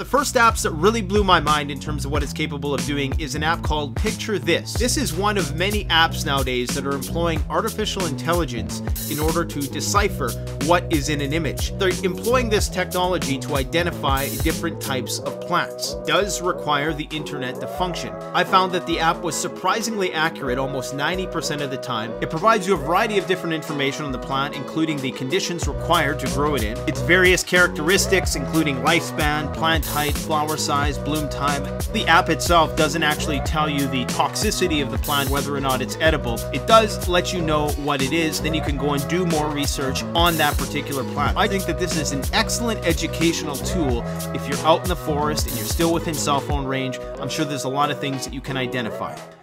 The first apps that really blew my mind in terms of what it's capable of doing is an app called Picture This. This is one of many apps nowadays that are employing artificial intelligence in order to decipher what is in an image. They're employing this technology to identify different types of plants. It does require the internet to function. I found that the app was surprisingly accurate almost 90% of the time. It provides you a variety of different information on the plant, including the conditions required to grow it in, its various characteristics, including lifespan, plant height, flower size, bloom time. The app itself doesn't actually tell you the toxicity of the plant, whether or not it's edible. It does let you know what it is, then you can go and do more research on that particular plant. I think that this is an excellent educational tool if you're out in the forest and you're still within cell phone range. I'm sure there's a lot of things that you can identify.